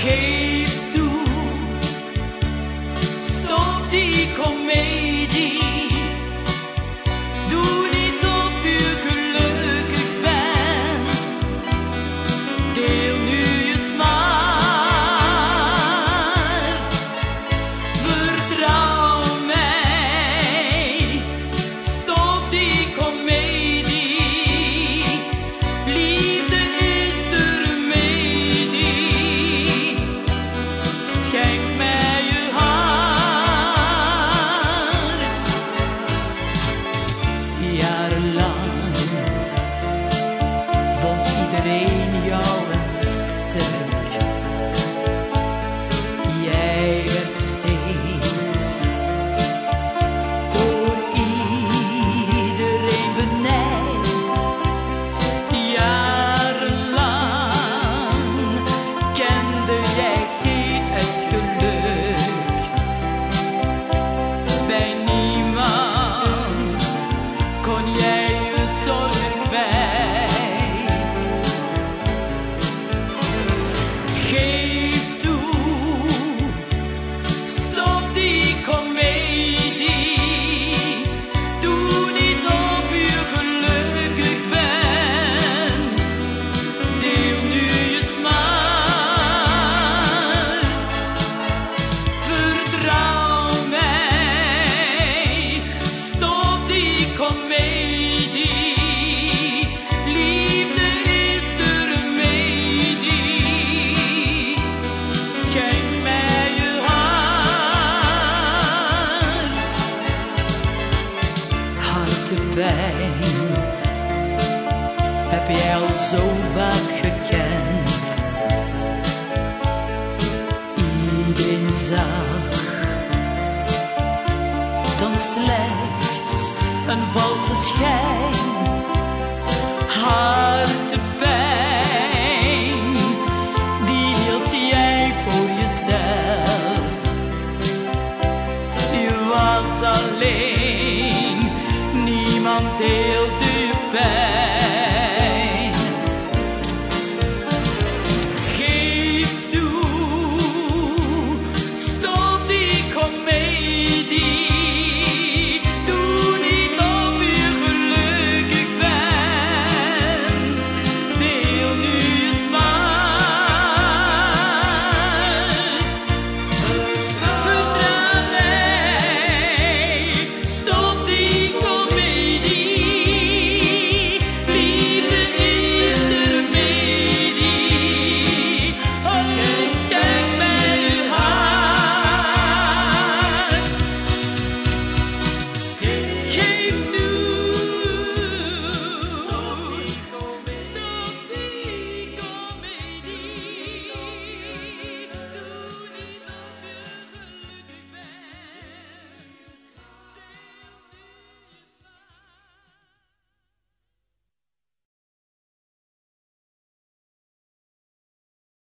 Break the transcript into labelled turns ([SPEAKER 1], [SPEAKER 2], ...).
[SPEAKER 1] shade. Pijn heb jij al zo vaak gekend. Iedereen zag dan slechts een valse schijn. Hartepijn, die hield jij voor jezelf. Je was alleen,